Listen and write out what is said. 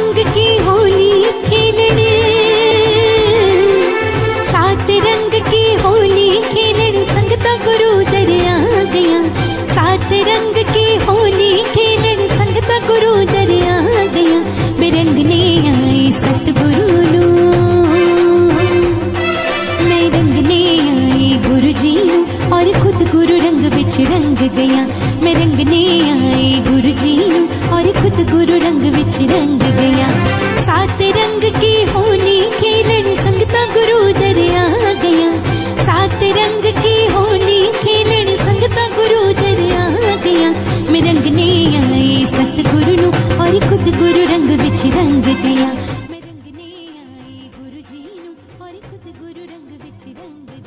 रंग की होली खेलने। सात रंग की होली खेलने, संगता गुरु दर आ गया। सात रंग की होली खेलने, संगता गुरु दर आ गया बिरंगने आए सतगुरु नु। मैं रंगने आई गुरु जी नु, और खुद गुरु रंग बिच रंग गया। मैं रंगने आई गुरु जी नु खुद गुरु रंग बिच रंग सात रंग की होली खेलण संगता गुरु दरिया गया सात रंग की होली खेलण संगता गुरु दरिया गया मैं रंग ने आए सतगुरु नु और खुद गुरु रंग विच रंग गया मैं रंग ने आए गुरु जी नु और खुद गुरु रंग विच रंग